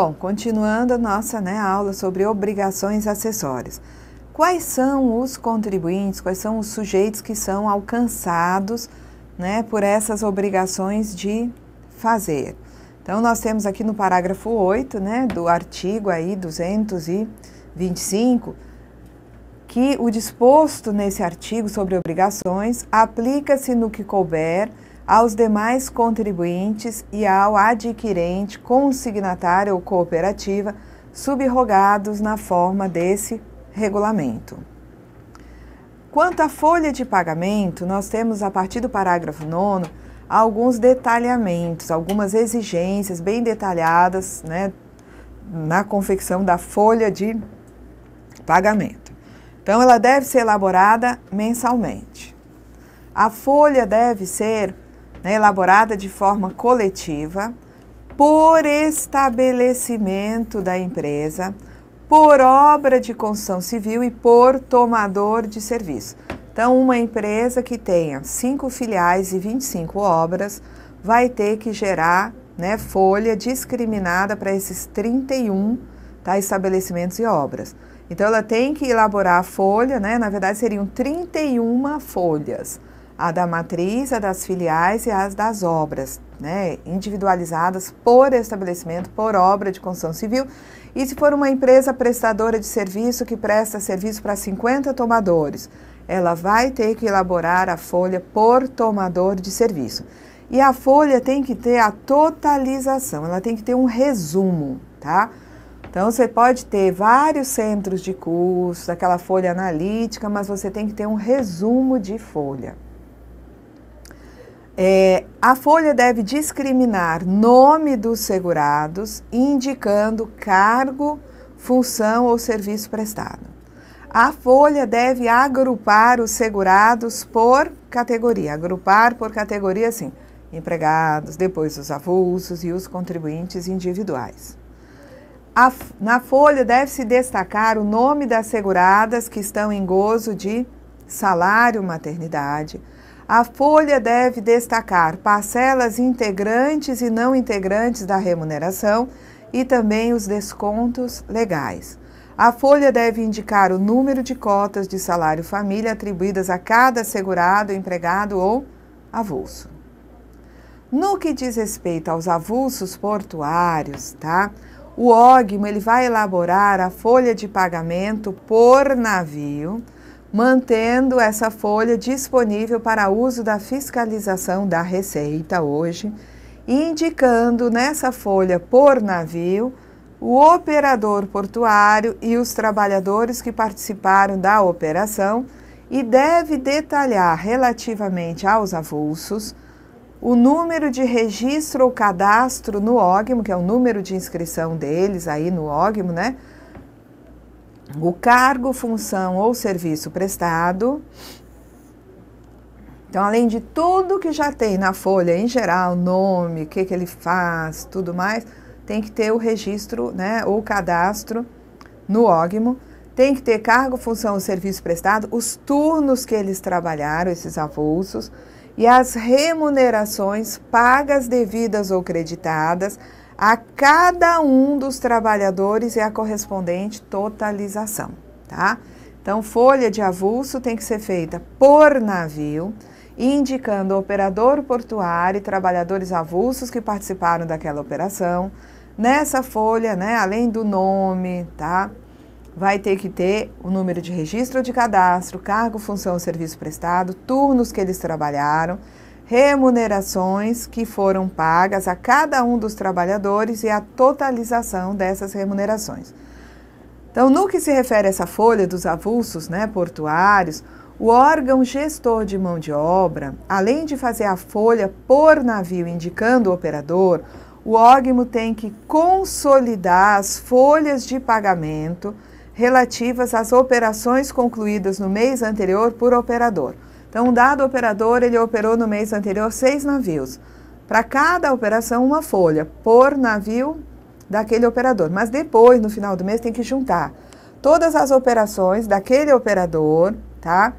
Bom, continuando a nossa né, aula sobre obrigações acessórias. Quais são os contribuintes, quais são os sujeitos que são alcançados né, por essas obrigações de fazer? Então, nós temos aqui no parágrafo 8 né, do artigo aí 225 que o disposto nesse artigo sobre obrigações aplica-se no que couber aos demais contribuintes e ao adquirente, consignatário ou cooperativa, subrogados na forma desse regulamento. Quanto à folha de pagamento, nós temos a partir do parágrafo 9 alguns detalhamentos, algumas exigências bem detalhadas né, na confecção da folha de pagamento. Então, ela deve ser elaborada mensalmente. A folha deve ser né, elaborada de forma coletiva, por estabelecimento da empresa, por obra de construção civil e por tomador de serviço. Então, uma empresa que tenha cinco filiais e 25 obras vai ter que gerar né, folha discriminada para esses 31 tá, estabelecimentos e obras. Então, ela tem que elaborar a folha, né, na verdade seriam 31 folhas a da matriz, a das filiais e as das obras, né, individualizadas por estabelecimento, por obra de construção civil. E se for uma empresa prestadora de serviço que presta serviço para 50 tomadores, ela vai ter que elaborar a folha por tomador de serviço. E a folha tem que ter a totalização, ela tem que ter um resumo, tá? Então você pode ter vários centros de curso, aquela folha analítica, mas você tem que ter um resumo de folha. É, a folha deve discriminar nome dos segurados, indicando cargo, função ou serviço prestado. A folha deve agrupar os segurados por categoria, agrupar por categoria assim, empregados, depois os avulsos e os contribuintes individuais. A, na folha deve-se destacar o nome das seguradas que estão em gozo de salário maternidade, a folha deve destacar parcelas integrantes e não integrantes da remuneração e também os descontos legais. A folha deve indicar o número de cotas de salário família atribuídas a cada segurado, empregado ou avulso. No que diz respeito aos avulsos portuários, tá? O ógmo ele vai elaborar a folha de pagamento por navio mantendo essa folha disponível para uso da fiscalização da Receita hoje, indicando nessa folha por navio o operador portuário e os trabalhadores que participaram da operação e deve detalhar relativamente aos avulsos o número de registro ou cadastro no OGMO, que é o número de inscrição deles aí no OGMO, né? O cargo, função ou serviço prestado. Então, além de tudo que já tem na folha em geral, nome, o que, que ele faz, tudo mais, tem que ter o registro, né, ou cadastro no ógmo. Tem que ter cargo, função ou serviço prestado, os turnos que eles trabalharam, esses avulsos, e as remunerações pagas, devidas ou creditadas, a cada um dos trabalhadores e a correspondente totalização, tá? Então, folha de avulso tem que ser feita por navio, indicando operador portuário e trabalhadores avulsos que participaram daquela operação. Nessa folha, né, além do nome, tá? Vai ter que ter o número de registro de cadastro, cargo, função, serviço prestado, turnos que eles trabalharam remunerações que foram pagas a cada um dos trabalhadores e a totalização dessas remunerações. Então, no que se refere a essa folha dos avulsos né, portuários, o órgão gestor de mão de obra, além de fazer a folha por navio indicando o operador, o órgão tem que consolidar as folhas de pagamento relativas às operações concluídas no mês anterior por operador. Então, um dado operador, ele operou no mês anterior seis navios. Para cada operação, uma folha por navio daquele operador. Mas depois, no final do mês, tem que juntar todas as operações daquele operador, tá?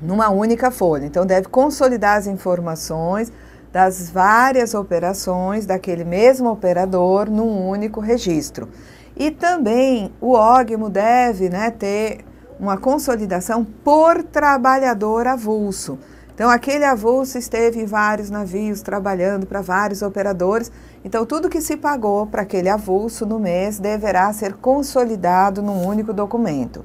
Numa única folha. Então, deve consolidar as informações das várias operações daquele mesmo operador num único registro. E também o OGMO deve né, ter uma consolidação por trabalhador avulso. Então, aquele avulso esteve em vários navios trabalhando para vários operadores. Então, tudo que se pagou para aquele avulso no mês deverá ser consolidado num único documento.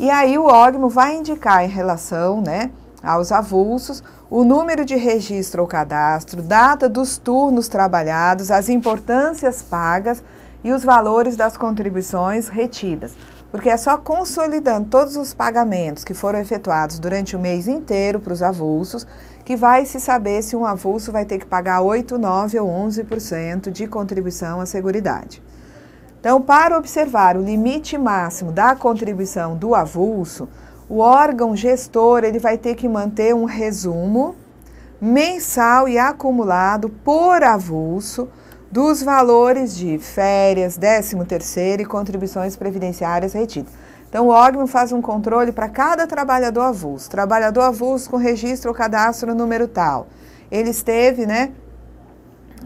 E aí, o OGMO vai indicar em relação né, aos avulsos o número de registro ou cadastro, data dos turnos trabalhados, as importâncias pagas e os valores das contribuições retidas porque é só consolidando todos os pagamentos que foram efetuados durante o mês inteiro para os avulsos que vai se saber se um avulso vai ter que pagar 8, 9 ou 11% de contribuição à Seguridade. Então, para observar o limite máximo da contribuição do avulso, o órgão gestor ele vai ter que manter um resumo mensal e acumulado por avulso dos valores de férias, 13 terceiro e contribuições previdenciárias retidas. Então, o órgão faz um controle para cada trabalhador avulso. Trabalhador avulso com registro ou cadastro número tal. Ele esteve, né,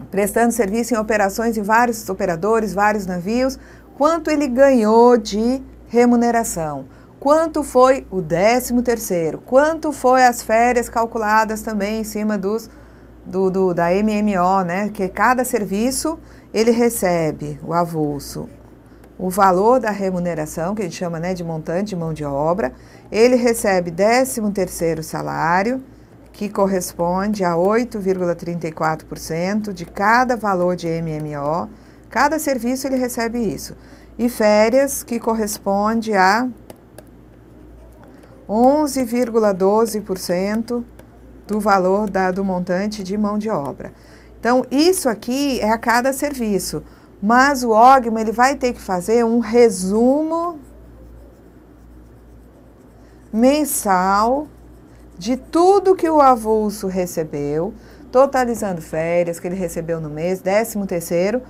prestando serviço em operações em vários operadores, vários navios. Quanto ele ganhou de remuneração? Quanto foi o 13 terceiro? Quanto foi as férias calculadas também em cima dos do, do, da MMO, né? Que cada serviço ele recebe o avulso, o valor da remuneração, que a gente chama né, de montante de mão de obra, ele recebe 13 terceiro salário, que corresponde a 8,34% de cada valor de MMO. Cada serviço ele recebe isso. E férias, que corresponde a 11,12% do valor da, do montante de mão de obra. Então, isso aqui é a cada serviço, mas o OGMO ele vai ter que fazer um resumo mensal de tudo que o avulso recebeu, totalizando férias que ele recebeu no mês, décimo terceiro,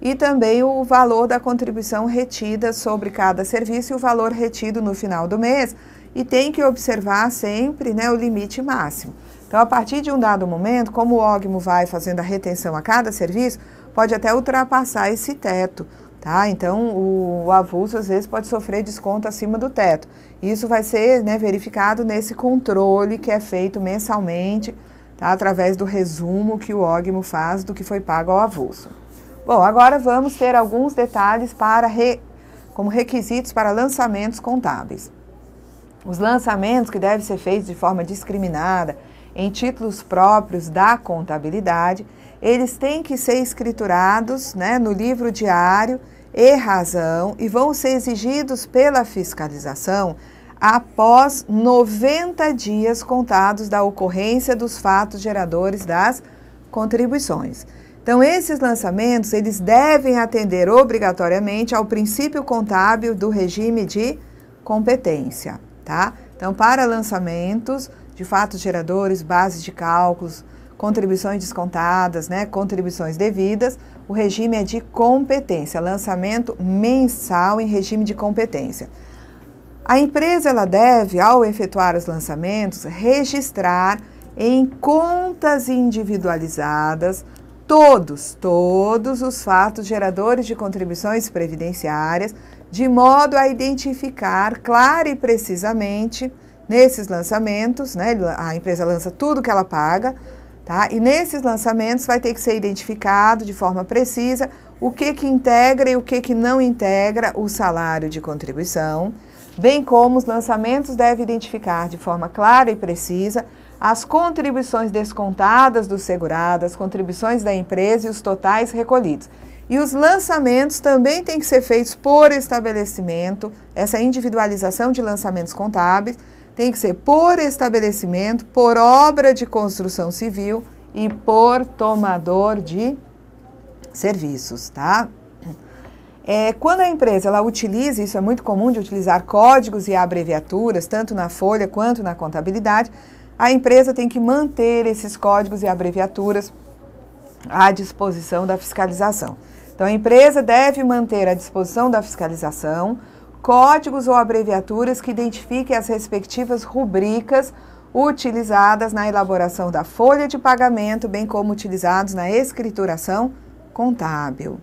e também o valor da contribuição retida sobre cada serviço e o valor retido no final do mês, e tem que observar sempre né, o limite máximo. Então, a partir de um dado momento, como o OGMO vai fazendo a retenção a cada serviço, pode até ultrapassar esse teto. Tá? Então, o, o avulso às vezes pode sofrer desconto acima do teto. Isso vai ser né, verificado nesse controle que é feito mensalmente, tá? através do resumo que o OGMO faz do que foi pago ao avulso. Bom, agora vamos ter alguns detalhes para re, como requisitos para lançamentos contábeis. Os lançamentos que devem ser feitos de forma discriminada, em títulos próprios da contabilidade, eles têm que ser escriturados né, no livro diário e razão e vão ser exigidos pela fiscalização após 90 dias contados da ocorrência dos fatos geradores das contribuições. Então, esses lançamentos, eles devem atender obrigatoriamente ao princípio contábil do regime de competência, tá? Então, para lançamentos, de fatos geradores, bases de cálculos, contribuições descontadas, né, contribuições devidas, o regime é de competência, lançamento mensal em regime de competência. A empresa ela deve, ao efetuar os lançamentos, registrar em contas individualizadas todos, todos os fatos geradores de contribuições previdenciárias, de modo a identificar clara e precisamente nesses lançamentos, né? A empresa lança tudo que ela paga, tá? E nesses lançamentos vai ter que ser identificado de forma precisa o que que integra e o que que não integra o salário de contribuição, bem como os lançamentos devem identificar de forma clara e precisa as contribuições descontadas do segurado, as contribuições da empresa e os totais recolhidos. E os lançamentos também têm que ser feitos por estabelecimento, essa individualização de lançamentos contábeis, tem que ser por estabelecimento, por obra de construção civil e por tomador de serviços, tá? É, quando a empresa ela utiliza, isso é muito comum de utilizar códigos e abreviaturas, tanto na folha quanto na contabilidade, a empresa tem que manter esses códigos e abreviaturas à disposição da fiscalização. Então, a empresa deve manter à disposição da fiscalização códigos ou abreviaturas que identifiquem as respectivas rubricas utilizadas na elaboração da folha de pagamento, bem como utilizados na escrituração contábil.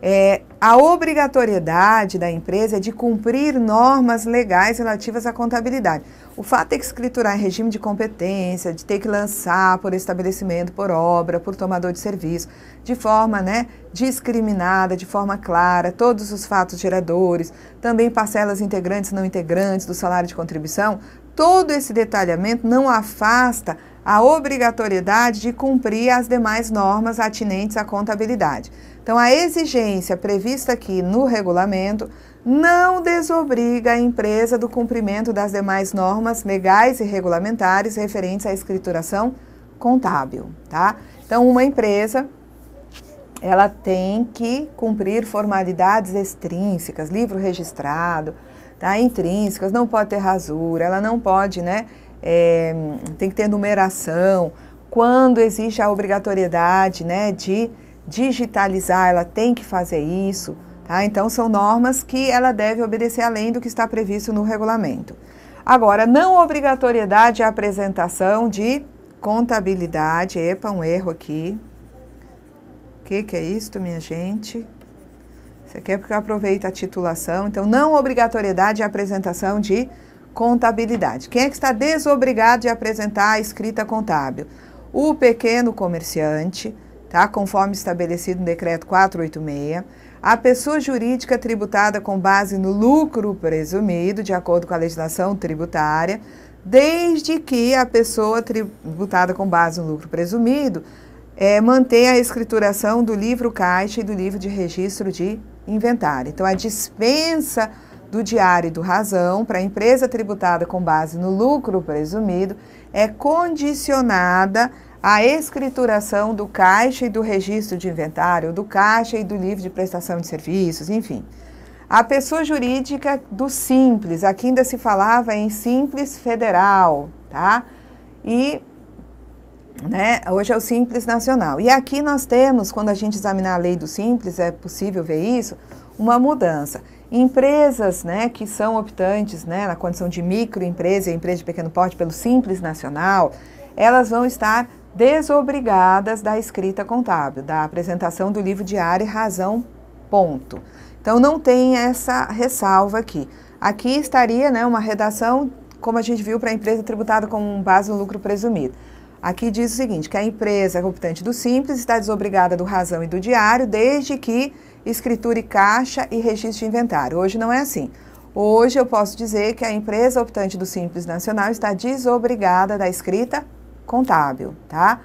É, a obrigatoriedade da empresa é de cumprir normas legais relativas à contabilidade. O fato de ter que escriturar em regime de competência, de ter que lançar por estabelecimento, por obra, por tomador de serviço, de forma né, discriminada, de forma clara, todos os fatos geradores, também parcelas integrantes e não integrantes do salário de contribuição, todo esse detalhamento não afasta a obrigatoriedade de cumprir as demais normas atinentes à contabilidade. Então, a exigência prevista aqui no regulamento não desobriga a empresa do cumprimento das demais normas legais e regulamentares referentes à escrituração contábil, tá? Então, uma empresa ela tem que cumprir formalidades extrínsecas, livro registrado, tá? Intrínsecas, não pode ter rasura, ela não pode, né? É, tem que ter numeração. Quando existe a obrigatoriedade, né, de digitalizar, ela tem que fazer isso. Tá? Então, são normas que ela deve obedecer além do que está previsto no regulamento. Agora, não obrigatoriedade de apresentação de contabilidade. Epa, um erro aqui. O que, que é isso, minha gente? Isso aqui é porque eu aproveito a titulação. Então, não obrigatoriedade de apresentação de contabilidade. Quem é que está desobrigado de apresentar a escrita contábil? O pequeno comerciante, tá? conforme estabelecido no decreto 486 a pessoa jurídica tributada com base no lucro presumido, de acordo com a legislação tributária, desde que a pessoa tributada com base no lucro presumido é, mantenha a escrituração do livro caixa e do livro de registro de inventário. Então, a dispensa do diário do razão para a empresa tributada com base no lucro presumido é condicionada a escrituração do caixa e do registro de inventário, do caixa e do livro de prestação de serviços, enfim. A pessoa jurídica do simples, aqui ainda se falava em simples federal, tá? E né, hoje é o simples nacional. E aqui nós temos, quando a gente examinar a lei do simples, é possível ver isso, uma mudança. Empresas né, que são optantes né, na condição de microempresa e empresa de pequeno porte pelo Simples Nacional, elas vão estar desobrigadas da escrita contábil, da apresentação do livro diário e razão ponto. Então não tem essa ressalva aqui. Aqui estaria né, uma redação, como a gente viu, para a empresa tributada com base no lucro presumido. Aqui diz o seguinte, que a empresa optante do Simples está desobrigada do razão e do diário, desde que escritura e caixa e registro de inventário. Hoje não é assim. Hoje eu posso dizer que a empresa optante do Simples Nacional está desobrigada da escrita contábil, tá?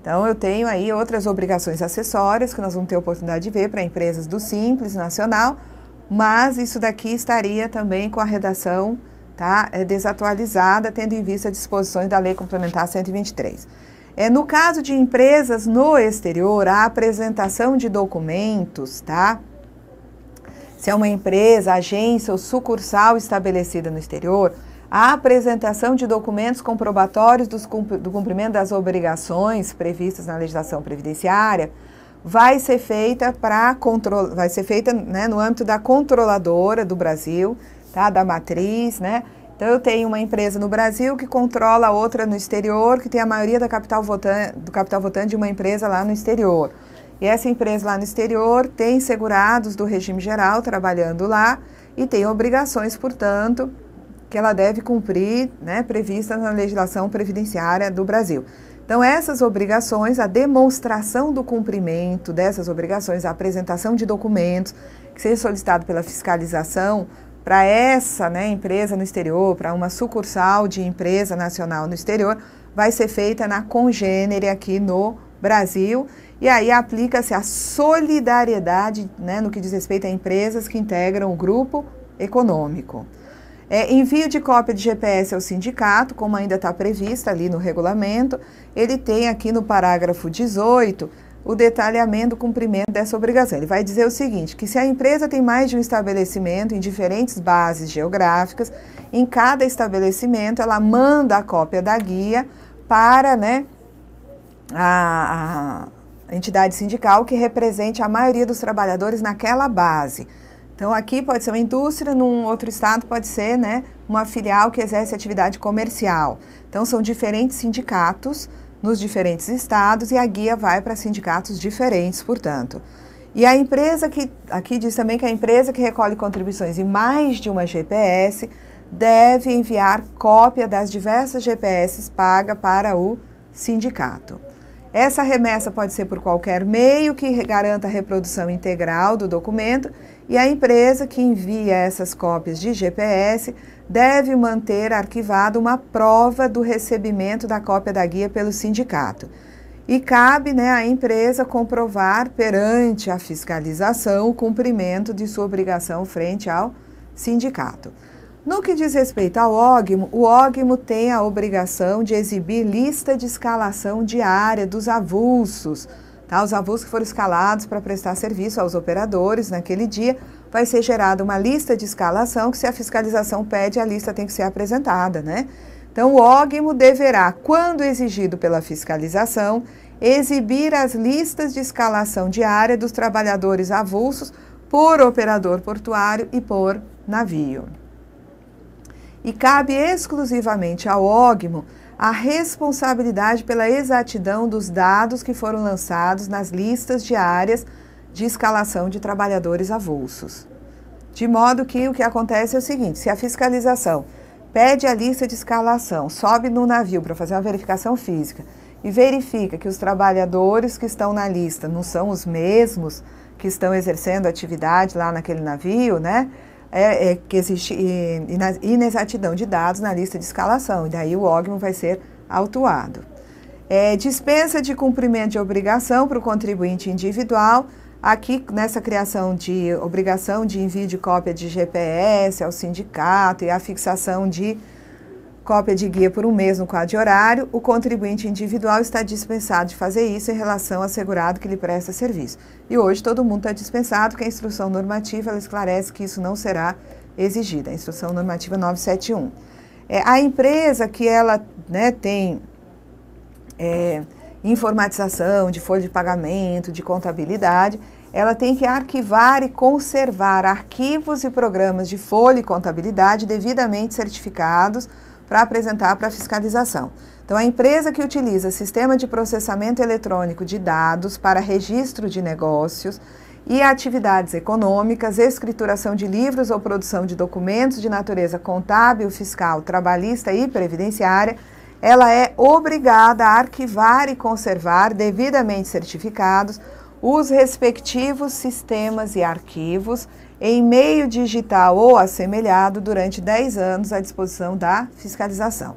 Então, eu tenho aí outras obrigações acessórias que nós vamos ter oportunidade de ver para empresas do Simples Nacional, mas isso daqui estaria também com a redação tá, é desatualizada, tendo em vista as disposições da Lei Complementar 123. É, no caso de empresas no exterior, a apresentação de documentos, tá? Se é uma empresa, agência ou sucursal estabelecida no exterior, a apresentação de documentos comprobatórios do cumprimento das obrigações previstas na legislação previdenciária vai ser feita para vai ser feita né, no âmbito da controladora do Brasil, tá, da matriz, né? Então eu tenho uma empresa no Brasil que controla outra no exterior, que tem a maioria da capital votante, do capital votante de uma empresa lá no exterior. E essa empresa lá no exterior tem segurados do regime geral trabalhando lá e tem obrigações, portanto, que ela deve cumprir, né, previstas na legislação previdenciária do Brasil. Então, essas obrigações, a demonstração do cumprimento dessas obrigações, a apresentação de documentos que seja solicitado pela fiscalização para essa né, empresa no exterior, para uma sucursal de empresa nacional no exterior, vai ser feita na congênere aqui no Brasil. E aí aplica-se a solidariedade né, no que diz respeito a empresas que integram o grupo econômico. É, envio de cópia de GPS ao sindicato, como ainda está prevista ali no regulamento, ele tem aqui no parágrafo 18 o detalhamento do cumprimento dessa obrigação. Ele vai dizer o seguinte, que se a empresa tem mais de um estabelecimento em diferentes bases geográficas, em cada estabelecimento ela manda a cópia da guia para né, a, a entidade sindical que represente a maioria dos trabalhadores naquela base. Então, aqui pode ser uma indústria, num outro estado pode ser né, uma filial que exerce atividade comercial. Então, são diferentes sindicatos nos diferentes estados e a guia vai para sindicatos diferentes, portanto. E a empresa que, aqui diz também que a empresa que recolhe contribuições em mais de uma GPS deve enviar cópia das diversas GPS paga para o sindicato. Essa remessa pode ser por qualquer meio que garanta a reprodução integral do documento e a empresa que envia essas cópias de GPS deve manter arquivada uma prova do recebimento da cópia da guia pelo sindicato. E cabe né, à empresa comprovar perante a fiscalização o cumprimento de sua obrigação frente ao sindicato. No que diz respeito ao OGMO, o OGMO tem a obrigação de exibir lista de escalação diária dos avulsos. Tá? Os avulsos que foram escalados para prestar serviço aos operadores naquele dia, vai ser gerada uma lista de escalação que, se a fiscalização pede, a lista tem que ser apresentada. Né? Então, o OGMO deverá, quando exigido pela fiscalização, exibir as listas de escalação diária dos trabalhadores avulsos por operador portuário e por navio e cabe exclusivamente ao OGMO a responsabilidade pela exatidão dos dados que foram lançados nas listas diárias de escalação de trabalhadores avulsos. De modo que o que acontece é o seguinte: se a fiscalização pede a lista de escalação, sobe no navio para fazer uma verificação física e verifica que os trabalhadores que estão na lista não são os mesmos que estão exercendo atividade lá naquele navio, né? É, é que existe inexatidão de dados na lista de escalação, e daí o OGMO vai ser autuado. É, dispensa de cumprimento de obrigação para o contribuinte individual, aqui nessa criação de obrigação de envio de cópia de GPS ao sindicato e a fixação de cópia de guia por um mês no quadro de horário, o contribuinte individual está dispensado de fazer isso em relação ao segurado que lhe presta serviço. E hoje todo mundo está dispensado, porque a instrução normativa esclarece que isso não será exigida, a instrução normativa 971. É, a empresa que ela né, tem é, informatização de folha de pagamento, de contabilidade, ela tem que arquivar e conservar arquivos e programas de folha e contabilidade devidamente certificados para apresentar para fiscalização. Então, a empresa que utiliza sistema de processamento eletrônico de dados para registro de negócios e atividades econômicas, escrituração de livros ou produção de documentos de natureza contábil, fiscal, trabalhista e previdenciária, ela é obrigada a arquivar e conservar devidamente certificados os respectivos sistemas e arquivos em meio digital ou assemelhado durante 10 anos à disposição da fiscalização.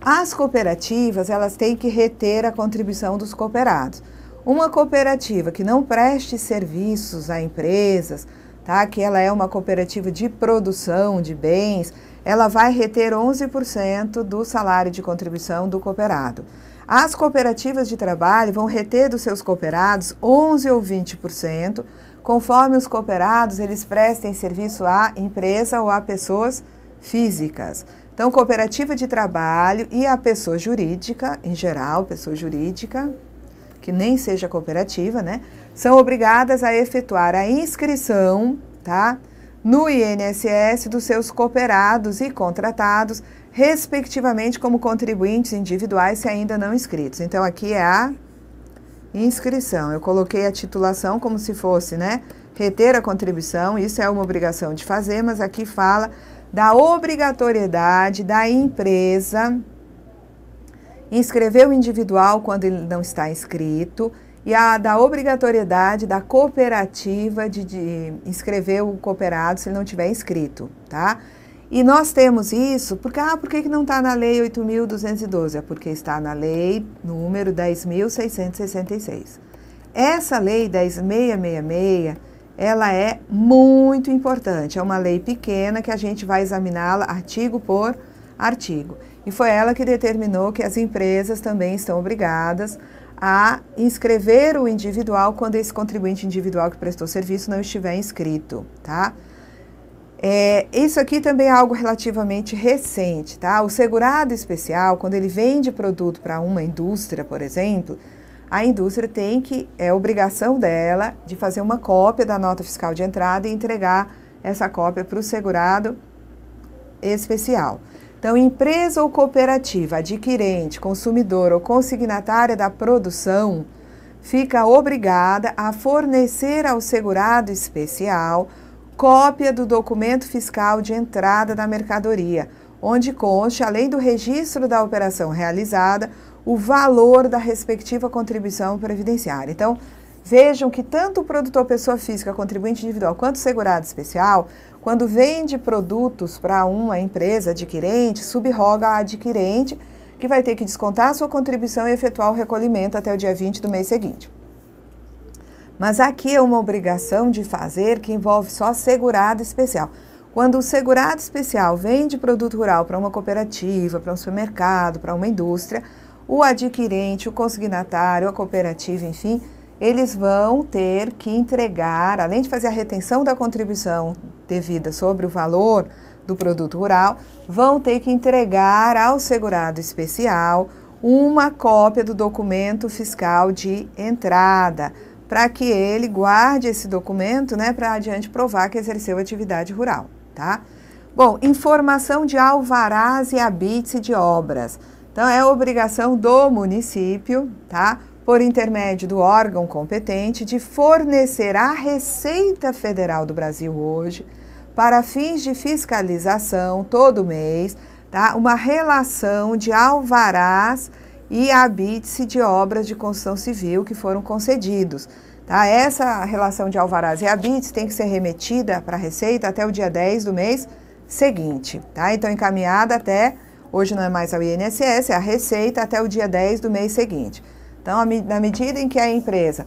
As cooperativas, elas têm que reter a contribuição dos cooperados. Uma cooperativa que não preste serviços a empresas, tá? Que ela é uma cooperativa de produção de bens, ela vai reter 11% do salário de contribuição do cooperado. As cooperativas de trabalho vão reter dos seus cooperados 11 ou 20%, conforme os cooperados eles prestem serviço à empresa ou a pessoas físicas. Então, cooperativa de trabalho e a pessoa jurídica, em geral, pessoa jurídica, que nem seja cooperativa, né, são obrigadas a efetuar a inscrição, tá, no INSS dos seus cooperados e contratados, respectivamente como contribuintes individuais se ainda não inscritos. Então, aqui é a inscrição. Eu coloquei a titulação como se fosse, né, reter a contribuição, isso é uma obrigação de fazer, mas aqui fala da obrigatoriedade da empresa inscrever o individual quando ele não está inscrito e a da obrigatoriedade da cooperativa de, de inscrever o cooperado se ele não tiver inscrito, tá? E nós temos isso porque, ah, por que, que não está na Lei 8.212? É porque está na Lei número 10.666. Essa Lei 10.666, ela é muito importante. É uma lei pequena que a gente vai examiná-la artigo por artigo. E foi ela que determinou que as empresas também estão obrigadas a inscrever o individual quando esse contribuinte individual que prestou serviço não estiver inscrito, tá? É, isso aqui também é algo relativamente recente, tá? O segurado especial, quando ele vende produto para uma indústria, por exemplo, a indústria tem que, é obrigação dela, de fazer uma cópia da nota fiscal de entrada e entregar essa cópia para o segurado especial. Então, empresa ou cooperativa adquirente, consumidor ou consignatária da produção fica obrigada a fornecer ao segurado especial cópia do documento fiscal de entrada da mercadoria, onde conste, além do registro da operação realizada, o valor da respectiva contribuição previdenciária. Então, vejam que tanto o produtor pessoa física, contribuinte individual, quanto o segurado especial quando vende produtos para uma empresa adquirente, subroga a adquirente, que vai ter que descontar a sua contribuição e efetuar o recolhimento até o dia 20 do mês seguinte. Mas aqui é uma obrigação de fazer que envolve só segurado especial. Quando o segurado especial vende produto rural para uma cooperativa, para um supermercado, para uma indústria, o adquirente, o consignatário, a cooperativa, enfim, eles vão ter que entregar, além de fazer a retenção da contribuição devida sobre o valor do produto rural, vão ter que entregar ao segurado especial uma cópia do documento fiscal de entrada, para que ele guarde esse documento, né, para adiante provar que exerceu atividade rural, tá? Bom, informação de alvarás e habite de obras. Então, é obrigação do município, tá? por intermédio do órgão competente, de fornecer à Receita Federal do Brasil hoje, para fins de fiscalização todo mês, tá? uma relação de alvarás e habite de obras de construção civil que foram concedidos. Tá? Essa relação de alvarás e habites tem que ser remetida para a Receita até o dia 10 do mês seguinte. Tá? Então, encaminhada até, hoje não é mais ao INSS, é a Receita até o dia 10 do mês seguinte. Então, na medida em que a empresa,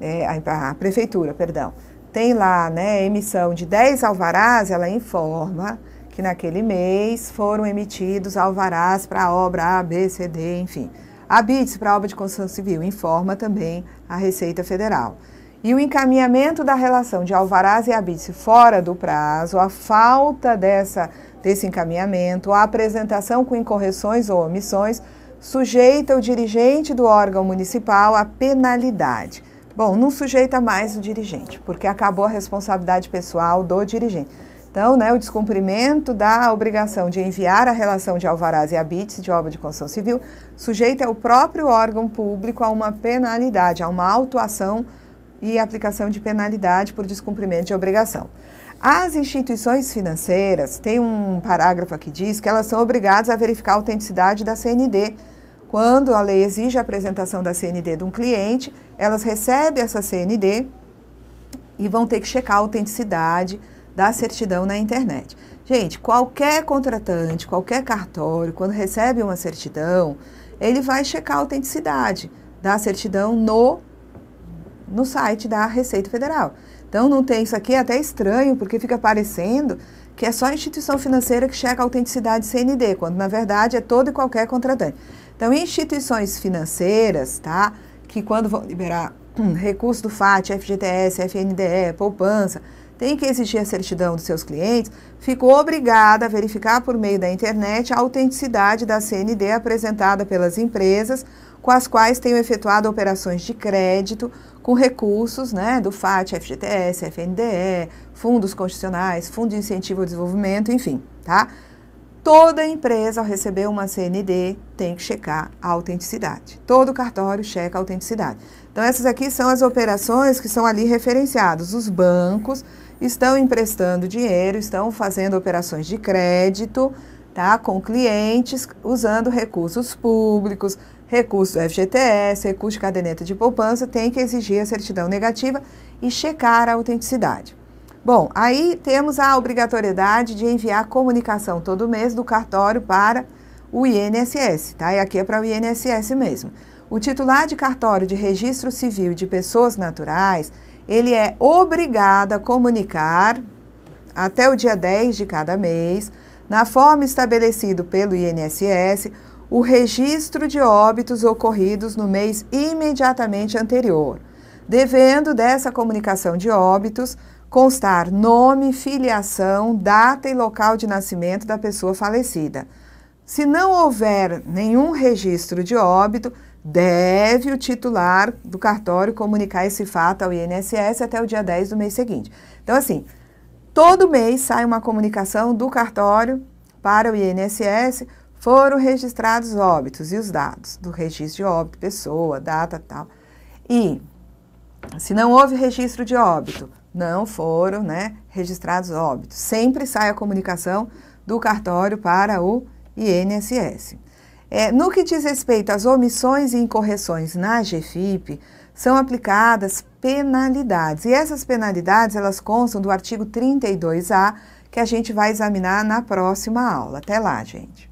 é, a, prefeitura, perdão, tem lá né, emissão de 10 alvarás, ela informa que naquele mês foram emitidos alvarás para a obra A, B, C, D, enfim. A BITS para a obra de construção civil informa também a Receita Federal. E o encaminhamento da relação de alvarás e habite fora do prazo, a falta dessa, desse encaminhamento, a apresentação com incorreções ou omissões, sujeita o dirigente do órgão municipal à penalidade. Bom, não sujeita mais o dirigente, porque acabou a responsabilidade pessoal do dirigente. Então, né, o descumprimento da obrigação de enviar a relação de alvarás e habites de obra de construção civil sujeita o próprio órgão público a uma penalidade, a uma autuação e aplicação de penalidade por descumprimento de obrigação. As instituições financeiras, tem um parágrafo que diz que elas são obrigadas a verificar a autenticidade da CND quando a lei exige a apresentação da CND de um cliente, elas recebem essa CND e vão ter que checar a autenticidade da certidão na internet. Gente, qualquer contratante, qualquer cartório, quando recebe uma certidão, ele vai checar a autenticidade da certidão no, no site da Receita Federal. Então, não tem isso aqui, é até estranho, porque fica parecendo que é só a instituição financeira que checa a autenticidade CND, quando na verdade é todo e qualquer contratante. Então, instituições financeiras, tá? Que quando vão liberar recurso do FAT, FGTS, FNDE, poupança, tem que exigir a certidão dos seus clientes, ficou obrigada a verificar por meio da internet a autenticidade da CND apresentada pelas empresas com as quais tenham efetuado operações de crédito com recursos né, do FAT, FGTS, FNDE, fundos constitucionais, Fundo de Incentivo ao Desenvolvimento, enfim, tá? Toda empresa, ao receber uma CND, tem que checar a autenticidade. Todo cartório checa a autenticidade. Então, essas aqui são as operações que são ali referenciadas. Os bancos estão emprestando dinheiro, estão fazendo operações de crédito, tá? Com clientes, usando recursos públicos, recursos do FGTS, recurso de caderneta de poupança, tem que exigir a certidão negativa e checar a autenticidade. Bom, aí temos a obrigatoriedade de enviar comunicação todo mês do cartório para o INSS, tá? E aqui é para o INSS mesmo. O titular de cartório de registro civil de pessoas naturais, ele é obrigado a comunicar até o dia 10 de cada mês, na forma estabelecido pelo INSS, o registro de óbitos ocorridos no mês imediatamente anterior, devendo dessa comunicação de óbitos constar nome, filiação, data e local de nascimento da pessoa falecida. Se não houver nenhum registro de óbito, deve o titular do cartório comunicar esse fato ao INSS até o dia 10 do mês seguinte. Então, assim, todo mês sai uma comunicação do cartório para o INSS, foram registrados óbitos e os dados do registro de óbito, pessoa, data tal. E se não houve registro de óbito, não foram né, registrados óbitos. Sempre sai a comunicação do cartório para o INSS. É, no que diz respeito às omissões e incorreções na GFIP, são aplicadas penalidades. E essas penalidades, elas constam do artigo 32A, que a gente vai examinar na próxima aula. Até lá, gente.